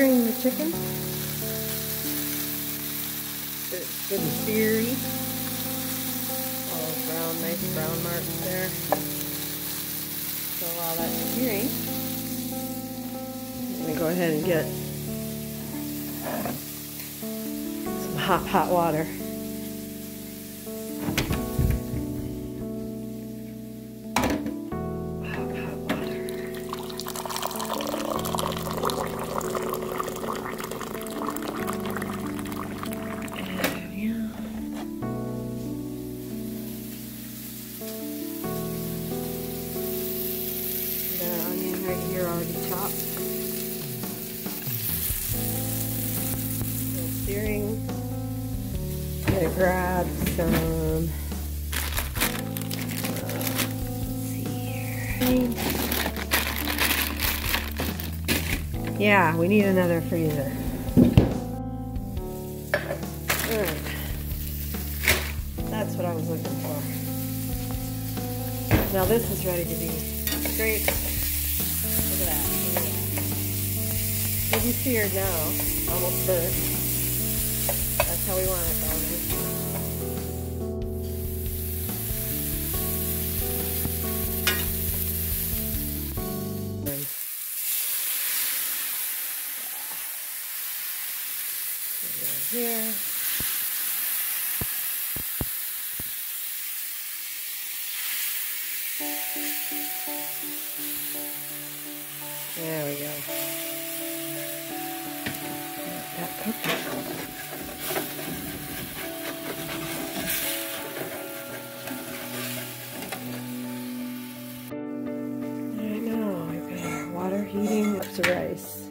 searing the chicken. It's good and. All brown, nice brown marks there. So while that's searing, I'm going to go ahead and get some hot, hot water. Searing. I'm gonna grab some. Uh, yeah, we need another freezer. Good. That's what I was looking for. Now this is ready to be scraped. Maybe seared now, almost burnt. That's how we want it, though. Here. Heating up to rice.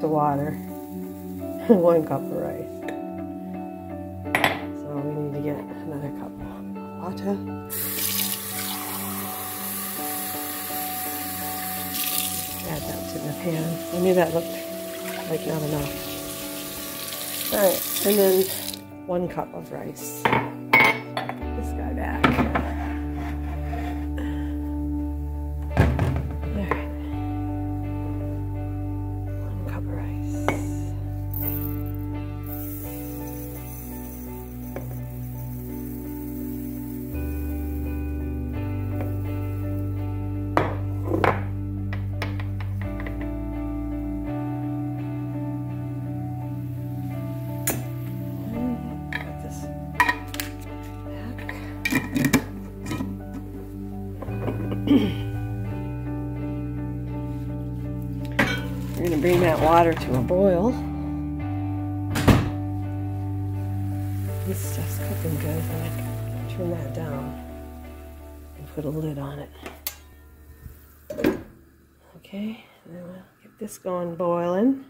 The water, one cup of rice. So we need to get another cup of water. Pan. I knew that looked like not enough. Alright, and then one cup of rice. Water to a boil. This stuff's cooking good. I'm going to turn that down and put a lid on it. Okay, and then we'll get this going boiling.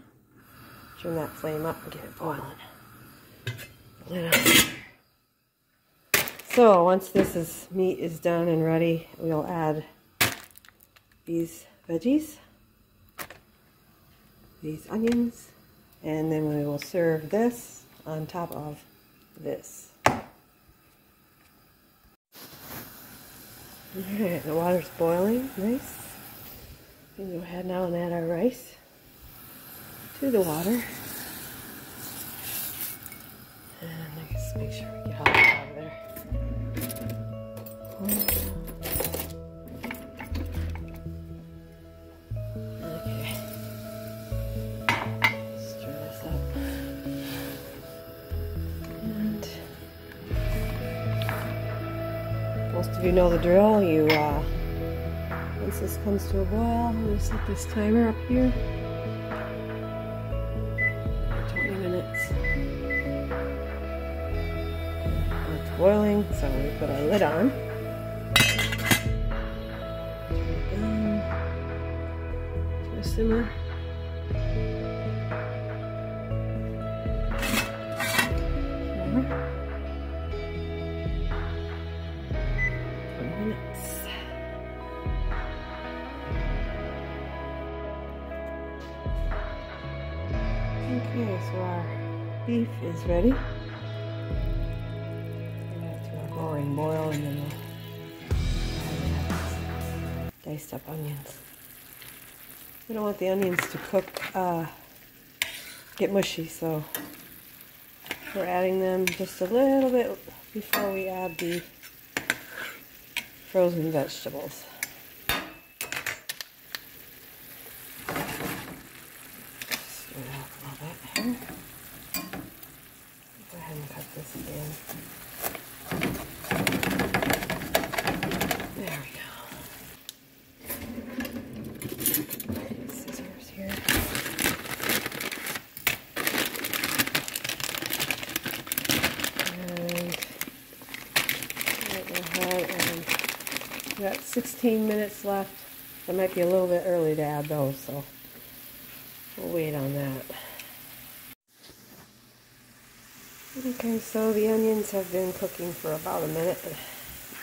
Turn that flame up and get it boiling. Lid on. So once this is meat is done and ready, we'll add these veggies, these onions, and then we will serve this on top of this. Alright, the water's boiling, nice. We can go ahead now and add our rice to the water. And I guess make sure we get all out of there. You know the drill. You uh, once this comes to a boil, I'm gonna set this timer up here. 20 minutes. It's boiling, so we put our lid on. Turn it down to a. Simmer. Okay, so our beef is ready. Bring that to a roaring boil and then we'll diced up onions. We don't want the onions to cook, uh, get mushy, so we're adding them just a little bit before we add the frozen vegetables. Go ahead and cut this again. There we go. Scissors here. And we got 16 minutes left. It might be a little bit early to add those, so we'll wait on that. Okay, so the onions have been cooking for about a minute,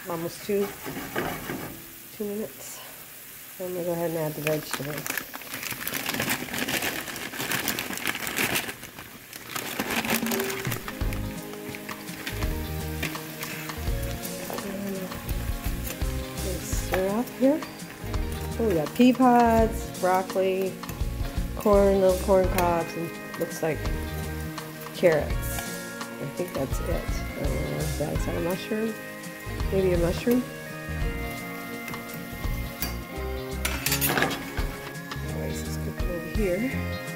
almost two, two minutes. I'm gonna go ahead and add the vegetables. Stir up here. So we got pea pods, broccoli, corn, little corn cobs, and looks like carrots. I think that's it. Uh, is, that, is that a mushroom? Maybe a mushroom? Rice is cooking over here.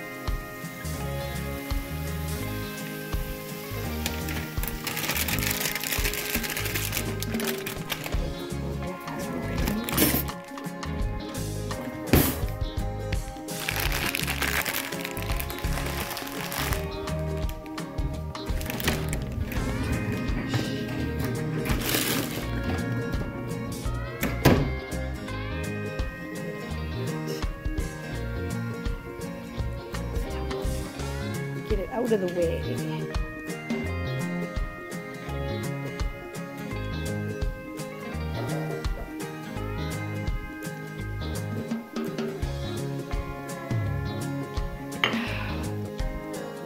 Of the way.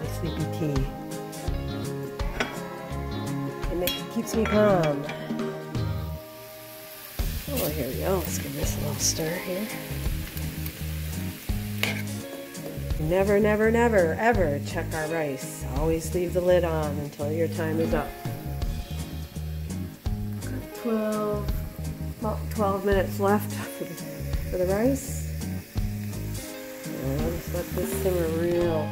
My sleepy tea. And it makes, keeps me calm. Oh, here we go. Let's give this a little stir here. Never, never, never, ever check our rice. Always leave the lid on until your time is up. 12, about 12 minutes left for the, for the rice. And let this simmer real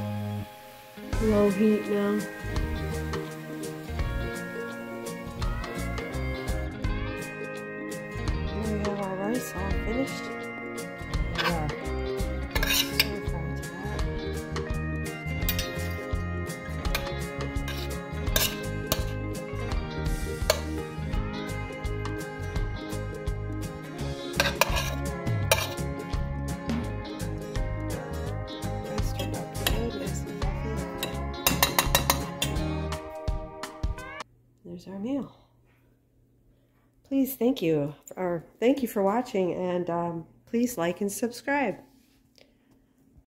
low heat now. Here we have our rice all finished. Please, thank you, or thank you for watching, and um, please like and subscribe.